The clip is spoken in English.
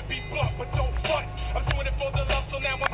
to be blunt, but don't front. I'm doing it for the love, so now I'm